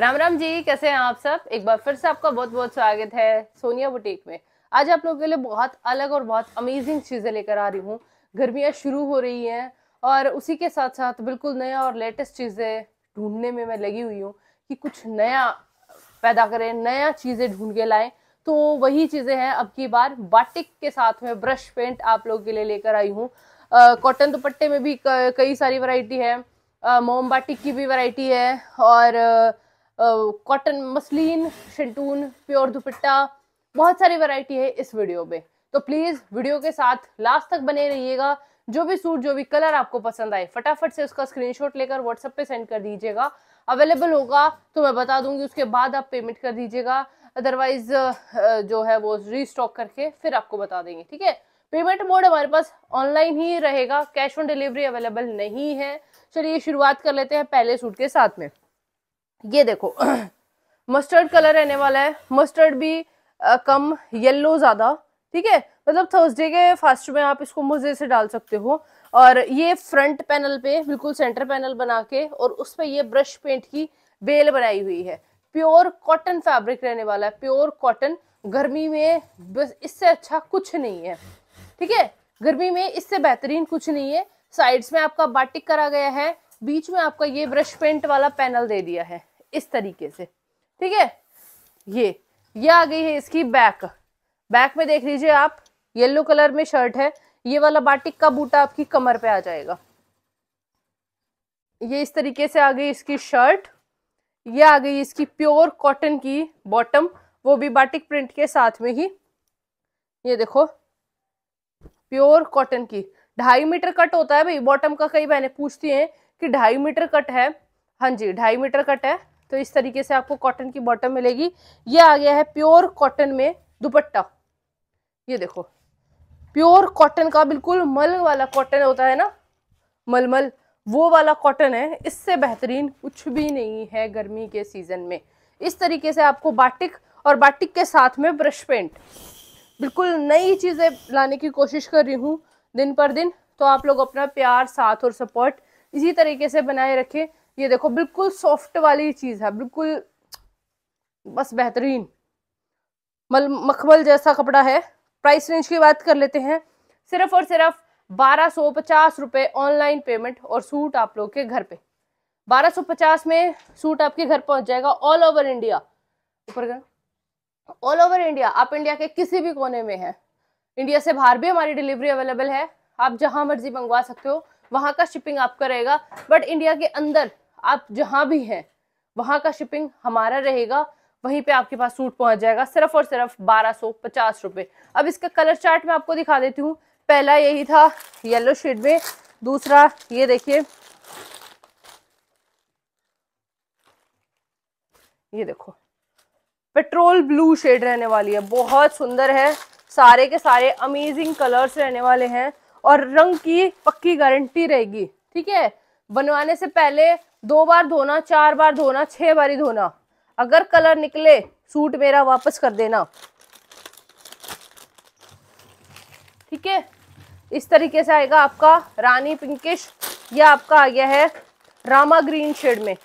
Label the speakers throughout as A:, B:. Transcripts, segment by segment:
A: राम राम जी, कैसे हैं आप सब? एक बार फिर से आपका बहुत बहुत स्वागत है सोनिया बुटीक में। आज आप लोगों के लिए बहुत अलग और बहुत अमेजिंग चीज़ें लेकर आ रही हूँ। गर्मियाँ शुरू हो रही हैं और उसी के साथ साथ बिल्कुल नया और लेटेस्ट चीज़ें ढूँढने में मैं लगी हुई हूँ कि कुछ नया पैदा करें, नया चीज़ें ढूंढ के लाएँ। तो वही चीज़ें हैं अब की बार बाटिक के साथ में ब्रश पेंट आप लोगों के लिए लेकर आई हूँ। कॉटन दुपट्टे में भी कई सारी वैरायटी है। मोम बाटिक की भी वैरायटी है और cotton muslin, shantoon, pure dupatta, बहुत सारी वैरायटी है इस वीडियो में तो प्लीज़ वीडियो के साथ लास्ट तक बने रहिएगा। जो भी सूट जो भी कलर आपको पसंद आए, फटाफट से उसका स्क्रीनशॉट लेकर व्हाट्सएप पे सेंड कर दीजिएगा। अवेलेबल होगा तो मैं बता दूँगी, उसके बाद आप पेमेंट कर दीजिएगा। अदरवाइज़ जो है वो रीस्टॉक करके फिर आपको बता देंगे, ठीक है? पेमेंट मोड हमारे पास ऑनलाइन ही रहेगा। कैश ऑन डिलीवरी अवेलेबल नहीं है। चलिए शुरुआत कर लेते हैं पहले सूट के साथ में। ये देखो मस्टर्ड कलर रहने वाला है। मस्टर्ड भी आ, कम येलो ज़्यादा ठीक है? मतलब थर्सडे के फास्ट में आप इसको मज़े से डाल सकते हो। और ये फ्रंट पैनल पे बिल्कुल सेंटर पैनल बना के और उस पर ये ब्रश पेंट की बेल बनाई हुई है। प्योर कॉटन फैब्रिक रहने वाला है। प्योर कॉटन गर्मी में बस इससे अच्छा कुछ नहीं है ठीक है? गर्मी में इससे बेहतरीन कुछ नहीं है। साइड्स में आपका बाटिक करा गया है। बीच में आपका ये ब्रश पेंट वाला पैनल दे दिया है। इस तरीके से। ठीक है? ये ये आ गई है इसकी बैक बैक में देख लीजिए आप येलो कलर में शर्ट है। ये वाला बाटिक का बूटा आपकी कमर पे आ जाएगा। ये इस तरीके से आ गई इसकी शर्ट ये आ गई इसकी प्योर कॉटन की बॉटम वो भी बाटिक प्रिंट के साथ में ही। ये देखो प्योर कॉटन की। ढाई मीटर कट होता है भाई। बॉटम का कई बहने पूछती हैं कि ढाई मीटर कट है? हाँ जी, ढाई मीटर कट है। तो इस तरीके से आपको कॉटन की बॉटम मिलेगी। ये आ गया है प्योर कॉटन में दुपट्टा। ये देखो प्योर कॉटन का बिल्कुल मल वाला कॉटन होता है ना, मलमल, वो वाला कॉटन है। इससे बेहतरीन कुछ भी नहीं है गर्मी के सीज़न में। इस तरीके से आपको बाटिक और बाटिक के साथ में ब्रश पेंट बिल्कुल नई चीज़ें लाने की कोशिश कर रही हूँ दिन पर दिन। तो आप लोग अपना प्यार, साथ और सपोर्ट इसी तरीके से बनाए रखें। ये देखो, बिल्कुल सॉफ्ट वाली चीज़ है, बिल्कुल बस बेहतरीन। मल, मखमल जैसा कपड़ा है। प्राइस रेंज की बात कर लेते हैं। सिर्फ़ और सिर्फ़ बारह सौ पचास रुपये ऑनलाइन पेमेंट और सूट आप लोग के घर पे। बारह सौ पचास में सूट आपके घर पहुँच जाएगा ऑल ओवर इंडिया ऊपर ऑल ओवर इंडिया आप इंडिया के किसी भी कोने में हैं। इंडिया से बाहर भी हमारी डिलीवरी अवेलेबल है। आप जहाँ मर्ज़ी मंगवा सकते हो। वहाँ का शिपिंग आपका रहेगा। बट इंडिया के अंदर आप जहाँ भी हैं, वहाँ का शिपिंग हमारा रहेगा, वहीं पे आपके पास सूट पहुँच जाएगा, सिर्फ़ और सिर्फ़ बारह सौ पचास रुपए। अब इसका कलर चार्ट मैं आपको दिखा देती हूँ। पहला यही था येलो शेड में, दूसरा ये देखिए। ये देखो पेट्रोल ब्लू शेड रहने वाली है, बहुत सुंदर है, सारे के सारे अमेजिंग कलर्स रहने वाले हैं, और रंग की पक्की गारंटी रहेगी, ठीक है? बनवाने से पहले दो बार धोना, चार बार धोना, छह बार धोना। अगर कलर निकले, सूट मेरा वापस कर देना। ठीक है? इस तरीके से आएगा आपका रानी पिंकिश। या आपका आ गया है रामा ग्रीन शेड में।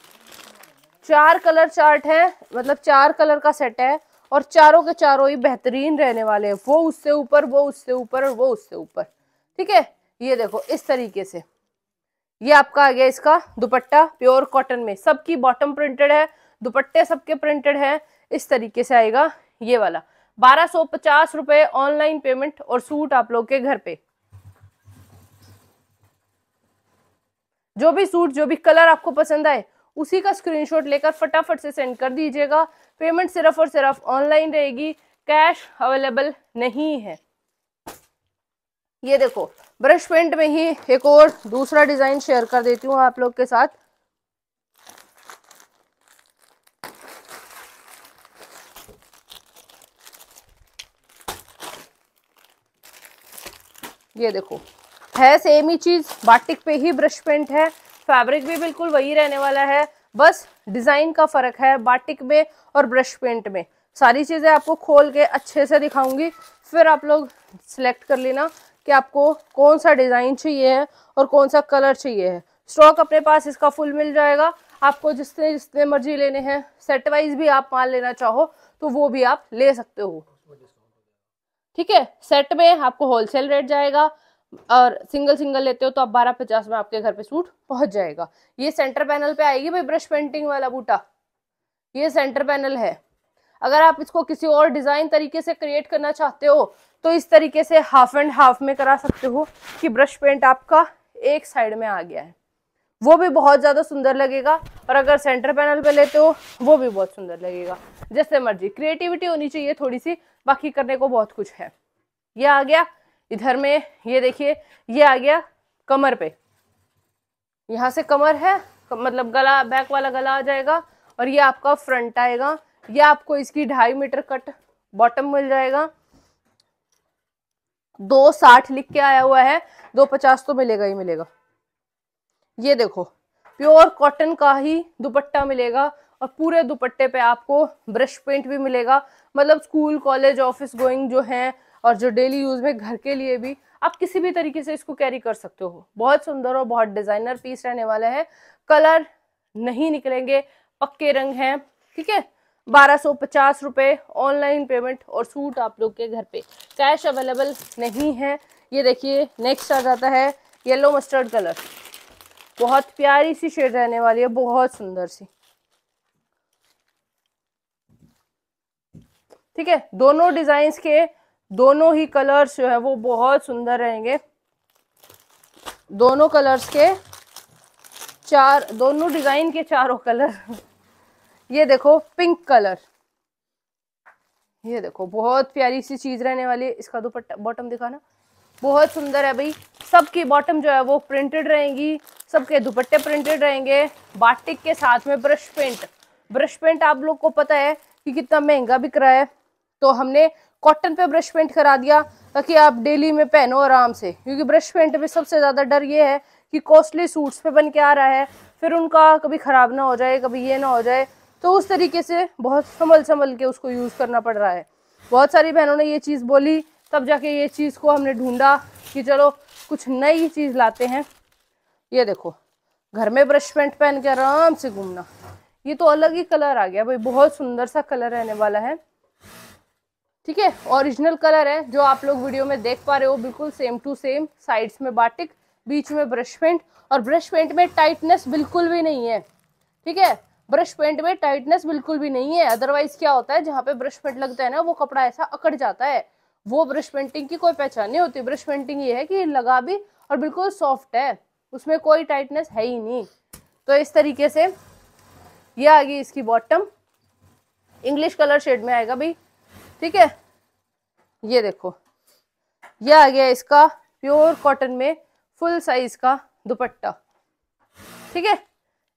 A: चार कलर चार्ट है मतलब चार कलर का सेट है और चारों के चारों ही बेहतरीन रहने वाले हैं। वो उससे ऊपर, वो उससे ऊपर और वो उससे ऊपर। ठीक है? ये देखो, इस तरीके से। ये आपका आ गया इसका दुपट्टा प्योर कॉटन में। सबकी बॉटम प्रिंटेड है, दुपट्टे सबके प्रिंटेड है। इस तरीके से आएगा ये वाला। बारह सौ पचास रुपए ऑनलाइन पेमेंट और सूट आप लोग के घर पे। जो भी सूट, जो भी कलर आपको पसंद आए, उसी का स्क्रीनशॉट लेकर फटाफट से सेंड कर दीजिएगा। पेमेंट सिर्फ़ और सिर्फ़ ऑनलाइन रहेगी कैश अवेलेबल नहीं है। ये देखो ब्रश पेंट में ही एक और दूसरा डिज़ाइन शेयर कर देती हूँ आप लोग के साथ। ये देखो, है सेम ही चीज़ बाटिक पे ही ब्रश पेंट है फैब्रिक भी बिल्कुल वही रहने वाला है, बस डिज़ाइन का फ़र्क है बाटिक में और ब्रश पेंट में। सारी चीज़ें आपको खोल के अच्छे से दिखाऊँगी, फिर आप लोग सिलेक्ट कर लेना कि आपको कौन सा डिज़ाइन चाहिए है और कौन सा कलर चाहिए है। स्टॉक अपने पास इसका फुल मिल जाएगा। आपको जितने जितने मर्ज़ी लेने हैं, सेट वाइज भी आप माल लेना चाहो तो वो भी आप ले सकते हो। ठीक है? सेट में आपको होलसेल रेट जाएगा और सिंगल सिंगल लेते हो तो आप बारह पचास में आपके घर पे सूट पहुँच जाएगा। ये सेंटर पैनल पे आएगी भाई ब्रश पेंटिंग वाला बूटा। ये सेंटर पैनल है। अगर आप इसको किसी और डिज़ाइन तरीके से क्रिएट करना चाहते हो तो इस तरीके से हाफ़ एंड हाफ़ में करा सकते हो कि ब्रश पेंट आपका एक साइड में आ गया है। वो भी बहुत ज़्यादा सुंदर लगेगा और अगर सेंटर पैनल पे लेते हो, वो भी बहुत सुंदर लगेगा। जैसे मर्ज़ी क्रिएटिविटी होनी चाहिए थोड़ी सी बाकी करने को बहुत कुछ है। ये आ गया, इधर में, ये देखिए, ये आ गया कमर पे। यहाँ से कमर है मतलब गला बैक वाला गला आ जाएगा और ये आपका फ्रंट आएगा। ये आपको इसकी ढाई मीटर कट बॉटम मिल जाएगा। दो साठ लिख के आया हुआ है, दो पचास तो मिलेगा ही मिलेगा। ये देखो, प्योर कॉटन का ही दुपट्टा मिलेगा और पूरे दुपट्टे पे आपको ब्रश पेंट भी मिलेगा। मतलब स्कूल, कॉलेज, ऑफ़िस गोइंग जो है और जो डेली यूज़ में घर के लिए भी, आप किसी भी तरीके से इसको कैरी कर सकते हो। बहुत सुंदर और बहुत डिज़ाइनर पीस रहने वाला है। कलर नहीं निकलेंगे, पक्के रंग हैं, ठीक है? बारह सौ पचास ऑनलाइन पेमेंट और सूट आप लोग के घर पे। कैश अवेलेबल नहीं है। ये देखिए नेक्स्ट आ जाता है येलो मस्टर्ड कलर बहुत प्यारी सी शेड रहने वाली है, बहुत सुंदर सी। ठीक है, दोनों डिज़ाइन के दोनों ही कलर्स जो है वो बहुत सुंदर रहेंगे। दोनों कलर्स के चार, दोनों डिज़ाइन के चारों कलर ये देखो पिंक कलर ये देखो, बहुत प्यारी सी चीज़ रहने वाली है। इसका दुपट्टा बॉटम दिखाना। बहुत सुंदर है भाई। सबकी बॉटम जो है वो प्रिंटेड रहेंगी। सबके दुपट्टे प्रिंटेड रहेंगे। बाटिक के साथ में ब्रश पेंट ब्रश पेंट आप लोग को पता है कि कितना महँगा बिक रहा है। तो हमने कॉटन पे ब्रश पेंट करा दिया ताकि आप डेली में पहनो आराम से। क्योंकि ब्रश पेंट में सबसे ज़्यादा डर ये है कि कॉस्टली सूट्स पे बन के आ रहा है। फिर उनका कभी ख़राब ना हो जाए, कभी ये ना हो जाए। तो उस तरीके से बहुत संभल संभल के उसको यूज़ करना पड़ रहा है। बहुत सारी बहनों ने ये चीज़ बोली, तब जाके ये चीज़ को हमने ढूंढा कि चलो, कुछ नई चीज़ लाते हैं। ये देखो, घर में ब्रश पेंट पहन के आराम से घूमना। ये तो अलग ही कलर आ गया भाई, बहुत सुंदर सा कलर रहने वाला है। ठीक है ओरिजिनल कलर है, जो आप लोग वीडियो में देख पा रहे हो, बिल्कुल सेम टू सेम साइड्स में बाटिक बीच में ब्रश पेंट, और ब्रश पेंट में टाइटनेस बिल्कुल भी नहीं है। ठीक है ब्रश पेंट में टाइटनेस बिल्कुल भी नहीं है। अदरवाइज़ क्या होता है, जहाँ पे ब्रश पेंट लगता है ना, वो कपड़ा ऐसा अकड़ जाता है। वो ब्रश पेंटिंग की कोई पहचान नहीं होती। ब्रश पेंटिंग ये है कि लगा भी और बिल्कुल सॉफ्ट है। उसमें कोई टाइटनेस है ही नहीं। तो इस तरीके से ये आ गई इसकी बॉटम इंग्लिश कलर शेड में आएगा भाई ठीक है? ये देखो। ये आ गया इसका प्योर कॉटन में फुल साइज़ का दुपट्टा। ठीक है?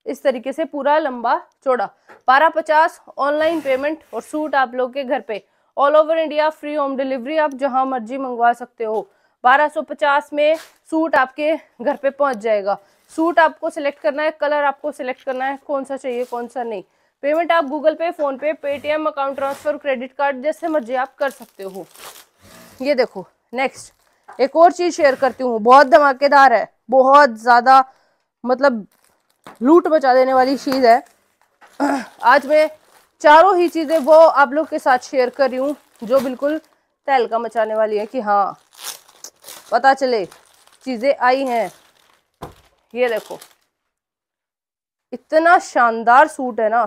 A: इस तरीके से पूरा लंबा चौड़ा। बारह पचास ऑनलाइन पेमेंट और सूट आप लोग के घर पे। All over India free home delivery आप जहाँ मर्ज़ी मंगवा सकते हो। 1250 में सूट आपके घर पे पहुँच जाएगा। सूट आपको सिलेक्ट करना है कलर आपको सिलेक्ट करना है, कौन सा चाहिए, कौन सा नहीं। पेमेंट आप Google Pay PhonePe Paytm account transfer credit card जैसे मर्ज़ी आप कर सकते हो। ये देखो नेक्स्ट एक और चीज़ शेयर करती हूँ, बहुत धमाकेदार है, बहुत ज़्यादा मतलब लूट मचा देने वाली चीज़ है। आज मैं चारों ही चीज़ें वो आप लोग के साथ शेयर कर रही हूँ, जो बिल्कुल तहलका मचाने वाली है कि हाँ पता चले, चीज़ें आई हैं। ये देखो, इतना शानदार सूट है ना,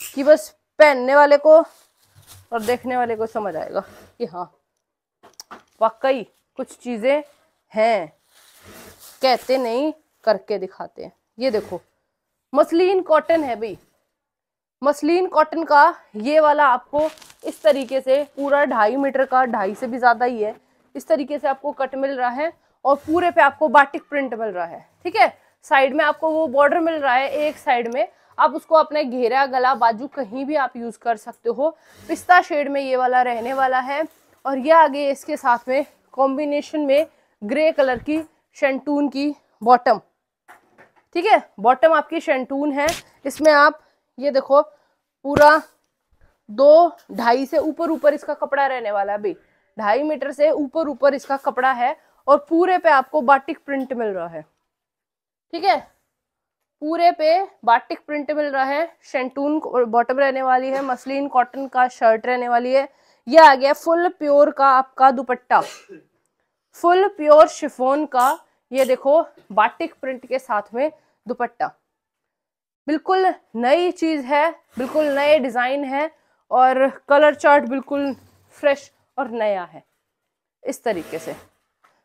A: कि बस पहनने वाले को और देखने वाले को समझ आएगा कि हाँ वाकई कुछ चीज़ें हैं, कहते नहीं, करके दिखाते हैं। ये देखो, मसलिन कॉटन है भाई। मसलिन कॉटन का ये वाला आपको इस तरीके से पूरा ढाई मीटर का, ढाई से भी ज़्यादा ही है। इस तरीके से आपको कट मिल रहा है और पूरे पे आपको बाटिक प्रिंट मिल रहा है, ठीक है? साइड में आपको वो बॉर्डर मिल रहा है एक साइड में। आप उसको अपने घेरा, गला, बाजू कहीं भी आप यूज़ कर सकते हो। पिस्ता शेड में ये वाला रहने वाला है और ये आगे इसके साथ में कॉम्बिनेशन में ग्रे कलर की शेंटून की बॉटम ठीक है? बॉटम आपकी शेंटून है। इसमें आप, ये देखो, पूरा दो, ढाई से ऊपर ऊपर इसका कपड़ा रहने वाला है अभी। ढाई मीटर से ऊपर ऊपर इसका कपड़ा है और पूरे पे आपको बाटिक प्रिंट मिल रहा है। ठीक है? पूरे पे बाटिक प्रिंट मिल रहा है। शेंटून बॉटम रहने वाली है, मसलिन कॉटन का शर्ट रहने वाली है। ये आ गया फुल प्योर का आपका दुपट्टा। फुल प्योर शिफोन का ये देखो बाटिक प्रिंट के साथ में दुपट्टा। बिल्कुल नई चीज़ है, बिल्कुल नए डिज़ाइन है और कलर चार्ट बिल्कुल फ्रेश और नया है, इस तरीके से।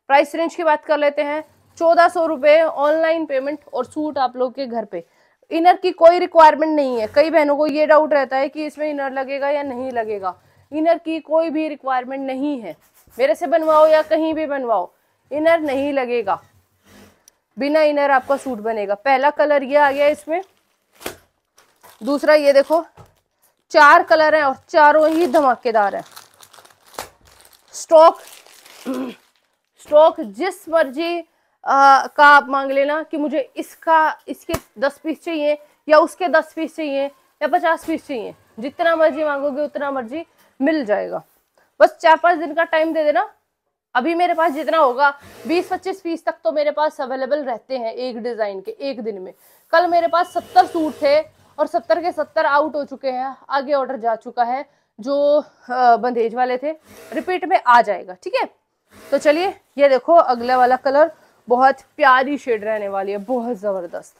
A: प्राइस रेंज की बात कर लेते हैं, चौदह सौ रुपये ऑनलाइन पेमेंट और सूट आप लोग के घर पे। इनर की कोई रिक्वायरमेंट नहीं है। कई बहनों को ये डाउट रहता है कि इसमें इनर लगेगा या नहीं लगेगा। इनर की कोई भी रिक्वायरमेंट नहीं है। मेरे से बनवाओ या कहीं भी बनवाओ इनर नहीं लगेगा। बिना इनर आपका सूट बनेगा। पहला कलर ये आ गया इसमें। दूसरा ये देखो चार कलर हैं और चारों ही धमाकेदार है। स्टॉक स्टॉक जिस मर्ज़ी आ, का आप मांग लेना कि मुझे इसका इसके दस पीस चाहिए या उसके दस पीस चाहिए या पचास पीस चाहिए। जितना मर्ज़ी मांगोगे उतना मर्ज़ी मिल जाएगा। बस चार पाँच दिन का टाइम दे देना। अभी मेरे पास जितना होगा बीस पच्चीस पीस तक तो मेरे पास अवेलेबल रहते हैं एक डिज़ाइन के, एक दिन में। कल मेरे पास सत्तर सूट थे और सत्तर के सत्तर आउट हो चुके हैं, आगे ऑर्डर जा चुका है, जो बंदेज वाले थे। रिपीट में आ जाएगा, ठीक है? तो चलिए, ये देखो, अगला वाला कलर बहुत प्यारी शेड रहने वाली है, बहुत ज़बरदस्त।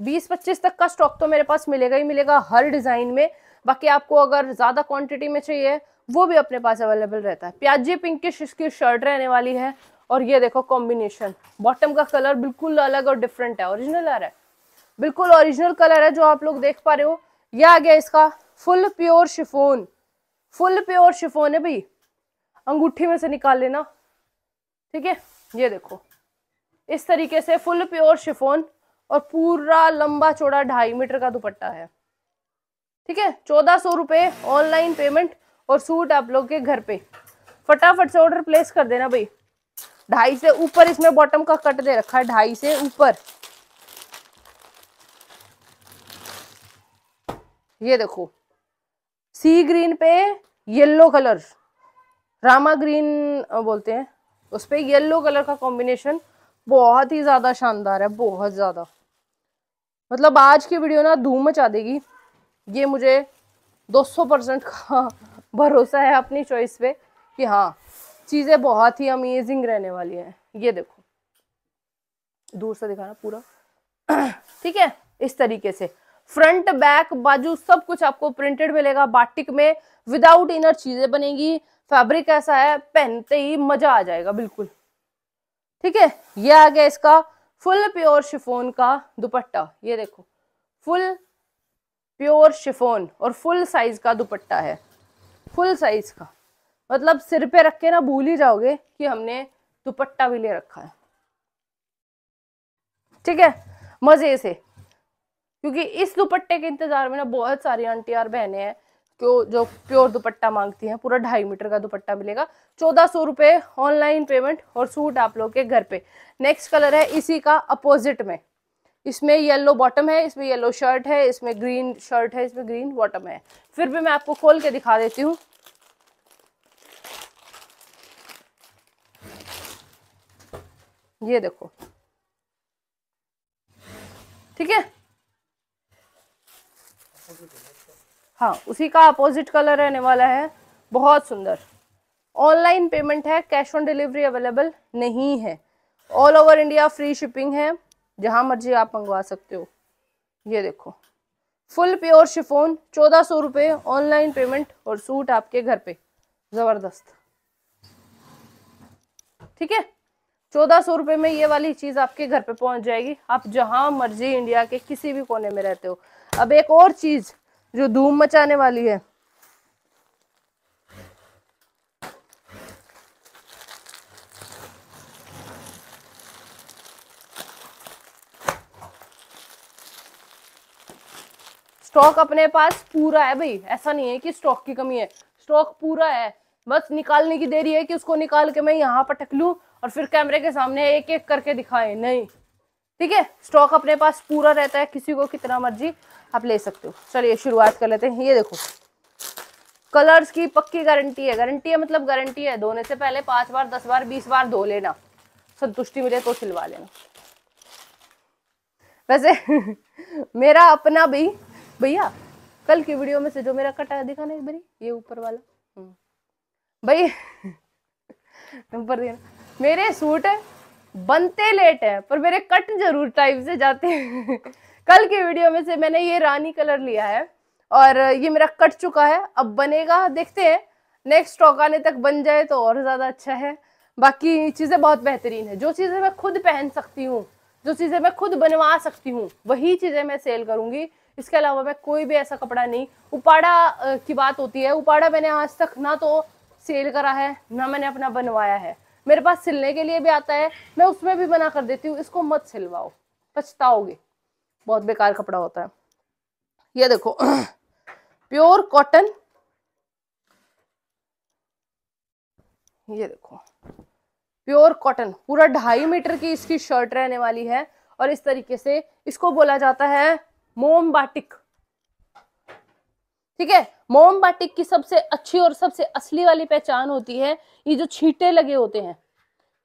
A: 20-25 तक का स्टॉक तो मेरे पास मिलेगा ही मिलेगा हर डिज़ाइन में। बाकी आपको अगर ज़्यादा क्वांटिटी में चाहिए वो भी अपने पास अवेलेबल रहता है। प्याजी पिंकिश इसकी शर्ट रहने वाली है और ये देखो कॉम्बिनेशन बॉटम का कलर बिल्कुल अलग और डिफरेंट है ओरिजिनल आ रहा है। बिल्कुल ओरिजिनल कलर है जो आप लोग देख पा रहे हो। यह आ गया इसका full pure chiffon full pure chiffon है भाई। अंगूठी में से निकाल लेना। ठीक है? ये देखो। इस तरीके से फुल प्योर शिफोन और पूरा लंबा चौड़ा ढाई मीटर का दुपट्टा है। ठीक है? चौदह सौ रुपये ऑनलाइन पेमेंट और सूट आप लोग के घर पे। फटाफट से ऑर्डर प्लेस कर देना भाई। ढाई से ऊपर इसमें बॉटम का कट दे रखा है, ढाई से ऊपर। ये देखो। सी ग्रीन पे येलो कलर रामा ग्रीन बोलते हैं। उस पर येल्लो कलर का कॉम्बिनेशन बहुत ही ज़्यादा शानदार है, बहुत ज़्यादा। मतलब आज की वीडियो ना धूम मचा देगी। ये मुझे 200 परसेंट का भरोसा है अपनी चॉइस पे कि हाँ चीज़ें बहुत ही अमेजिंग रहने वाली हैं। ये देखो। दूर से दिखाना पूरा। ठीक है? इस तरीके से। फ्रंट बैक बाजू सब कुछ आपको प्रिंटेड मिलेगा। बाटिक में विदाउट इनर चीज़ें बनेगी। फैब्रिक ऐसा है, पहनते ही मज़ा आ जाएगा, बिल्कुल। ठीक है? ये आ गया इसका फुल प्योर शिफोन का दुपट्टा। ये देखो। फुल प्योर शिफोन और फुल साइज़ का दुपट्टा है। फुल साइज़ का। मतलब सिर पे रख के ना भूल ही जाओगे कि हमने दुपट्टा भी ले रखा है। ठीक है? मज़े से। क्योंकि इस दुपट्टे के इंतज़ार में ना बहुत सारी आंटी और बहनें हैं जो जो प्योर दुपट्टा मांगती हैं। पूरा ढाई मीटर का दुपट्टा मिलेगा। चौदह सौ रुपये ऑनलाइन पेमेंट और सूट आप लोग के घर पे। नेक्स्ट कलर है इसी का अपोजिट में। इसमें येलो बॉटम है, इसमें येलो शर्ट है, इसमें ग्रीन शर्ट है, इसमें ग्रीन बॉटम है। फिर भी मैं आपको खोल के दिखा देती हूँ। ये देखो। ठीक है? हाँ उसी का अपोजिट कलर रहने वाला है। बहुत सुंदर। ऑनलाइन पेमेंट है कैश ऑन डिलीवरी अवेलेबल नहीं है। All over India free shipping है। जहाँ मर्ज़ी आप मंगवा सकते हो। ये देखो। फुल प्योर शिफोन, चौदह सौ रुपये ऑनलाइन पेमेंट और सूट आपके घर पे। ज़बरदस्त। ठीक है? चौदह सौ रुपये में ये वाली चीज़ आपके घर पे पहुँच जाएगी। आप जहाँ मर्ज़ी इंडिया के किसी भी कोने में रहते हो। अब एक और चीज़ जो धूम मचाने वाली है। स्टॉक अपने पास पूरा है भाई, ऐसा नहीं है कि स्टॉक की कमी है। स्टॉक पूरा है, बस निकालने की देरी है कि उसको निकाल के मैं यहाँ पर टक लू और फिर कैमरे के सामने एक एक करके दिखाए। नहीं। ठीक है? स्टॉक अपने पास पूरा रहता है, किसी को कितना मर्ज़ी आप ले सकते हो। चलिए, शुरुआत कर लेते हैं। ये देखो। कलर्स की पक्की गारंटी है। गारंटी है मतलब गारंटी है। धोने से पहले पाँच बार, दस बार, बीस बार धो लेना। संतुष्टि मिले तो सिलवा लेना। वैसे मेरा अपना भी भैया, कल की वीडियो में से जो मेरा कटा है दिखाना एक बारी ये ऊपर वाला। भाई ऊपर देना मेरे सूट बनते लेट है, पर मेरे कट ज़रूर टाइम से जाते हैं। कल की वीडियो में से मैंने ये रानी कलर लिया है, और ये मेरा कट चुका है, अब बनेगा, देखते हैं। नेक्स्ट स्टॉक आने तक बन जाए तो और ज़्यादा अच्छा है। बाकी चीज़ें बहुत बेहतरीन है। जो चीज़ें मैं खुद पहन सकती हूँ, जो चीज़ें मैं खुद बनवा सकती हूँ, वही चीज़ें मैं सेल करूँगी। इसके अलावा मैं कोई भी ऐसा कपड़ा नहीं, उपाड़ा की बात होती है, उपाड़ा मैंने आज तक ना तो सेल करा है, ना मैंने अपना बनवाया है। मेरे पास सिलने के लिए भी आता है, मैं उसमें भी बना कर देती हूँ, इसको मत सिलवाओ, पछताओगे। बहुत बेकार कपड़ा होता है। ये देखो, प्योर कॉटन। ये देखो, प्योर कॉटन, पूरा ढाई मीटर की इसकी शर्ट रहने वाली है, और इस तरीके से इसको बोला जाता है मोम बाटिक ठीक है? मोम बाटिक की सबसे अच्छी और सबसे असली वाली पहचान होती है ये जो छींटे लगे होते हैं।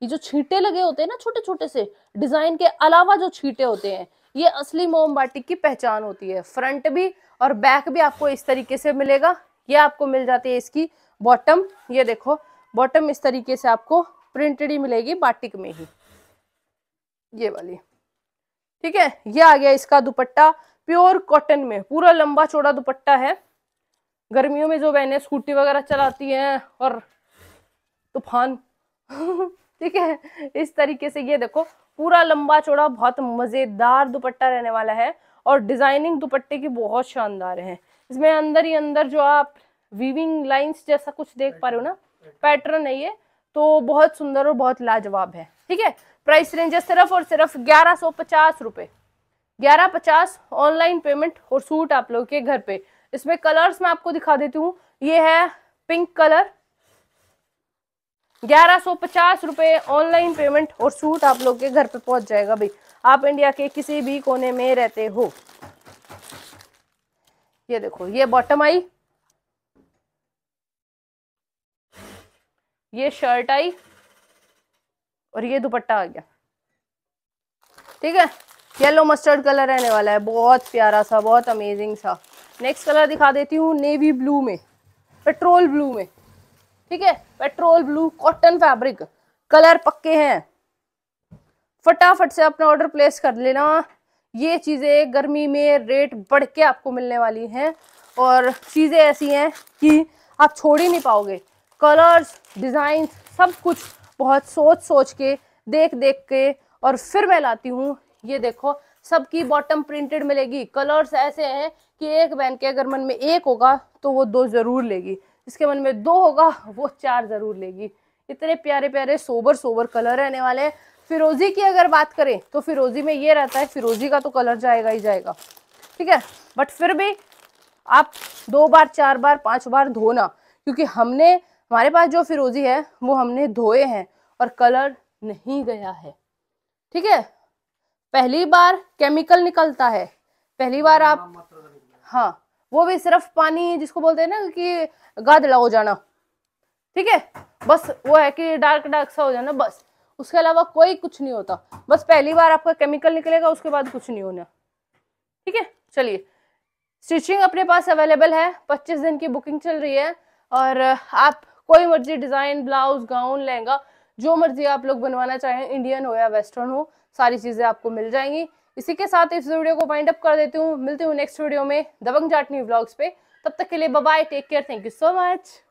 A: ये जो छींटे लगे होते हैं ना छोटे छोटे से, डिज़ाइन के अलावा जो छींटे होते हैं, ये असली मोम बाटिक की पहचान होती है। फ्रंट भी और बैक भी आपको इस तरीके से मिलेगा। ये आपको मिल जाती है इसकी बॉटम। ये देखो, बॉटम इस तरीके से आपको प्रिंटेड ही मिलेगी बाटिक में ही। ये वाली। ठीक है? ये आ गया इसका दुपट्टा। प्योर कॉटन में, पूरा लंबा चौड़ा दुपट्टा है। गर्मियों में जो बहनें स्कूटी वगैरह चलाती हैं और तूफ़ान, ठीक है, इस तरीके से ये देखो, पूरा लंबा चौड़ा बहुत मज़ेदार दुपट्टा रहने वाला है और डिज़ाइनिंग दुपट्टे की बहुत शानदार है। इसमें अंदर ही अंदर जो आप वीविंग लाइंस जैसा कुछ देख पा रहे हो ना पैटर्न है ये तो बहुत सुंदर और बहुत लाजवाब है, ठीक है? प्राइस रेंज है सिर्फ़ और सिर्फ़ ग्यारह सौ पचास रुपए। ग्यारह पचास ऑनलाइन पेमेंट और सूट आप लोग के घर पे। इसमें कलर्स मैं आपको दिखा देती हूँ। ये है पिंक कलर। ग्यारह सौ पचास रुपए ऑनलाइन पेमेंट और सूट आप लोग के घर पे पहुँच जाएगा भाई। आप इंडिया के किसी भी कोने में रहते हो। ये देखो, ये बॉटम आई। ये शर्ट आई। और ये दुपट्टा आ गया। ठीक है? येलो मस्टर्ड कलर रहने वाला है। बहुत प्यारा सा, बहुत अमेजिंग सा। नेक्स्ट कलर दिखा देती हूँ नेवी ब्लू में। पेट्रोल ब्लू में। ठीक है? Petrol blue cotton fabric colour पक्के हैं। फटाफट से अपना ऑर्डर प्लेस कर लेना। ये चीज़ें गर्मी में रेट बढ़ के आपको मिलने वाली हैं। और चीज़ें ऐसी हैं कि आप छोड़ ही नहीं पाओगे। कलर्स डिज़ाइन सब कुछ बहुत सोच सोच के देख देख के, और फिर मैं लाती हूँ ये देखो, सबकी बॉटम प्रिंटेड मिलेगी। कलर्स ऐसे हैं कि एक बहन के अगर मन में एक होगा तो वो दो ज़रूर लेगी। जिसके मन में दो होगा, वो चार ज़रूर लेगी। इतने प्यारे प्यारे सोबर सोबर कलर रहने वाले हैं। फिरोजी की अगर बात करें तो फिरोजी में ये रहता है फिरोजी का तो कलर जाएगा ही जाएगा। ठीक है? बट फिर भी आप दो बार, चार बार, पाँच बार धोना क्योंकि हमने, हमारे पास जो फिरोजी है, वो हमने धोए हैं और कलर नहीं गया है। ठीक है? पहली बार केमिकल निकलता है। पहली बार आप हाँ वो भी सिर्फ़ पानी जिसको बोलते हैं ना कि गादड़ा हो जाना। ठीक है? बस वो है कि डार्क डार्क सा हो जाना बस। उसके अलावा कोई कुछ नहीं होता। बस पहली बार आपका केमिकल निकलेगा उसके बाद कुछ नहीं होना। ठीक है? चलिए। स्टिचिंग अपने पास अवेलेबल है। 25 दिन की बुकिंग चल रही है। और आप कोई मर्ज़ी डिज़ाइन ब्लाउज गाउन लहंगा जो मर्ज़ी आप लोग बनवाना चाहें इंडियन हो या वेस्टर्न हो सारी चीज़ें आपको मिल जाएँगी। इसी के साथ इस वीडियो को वाइंड अप कर देती हूँ। मिलती हूँ नेक्स्ट वीडियो में दबंग जाटनी ब्लॉग्स पे। तब तक के लिए bye take care thank you so much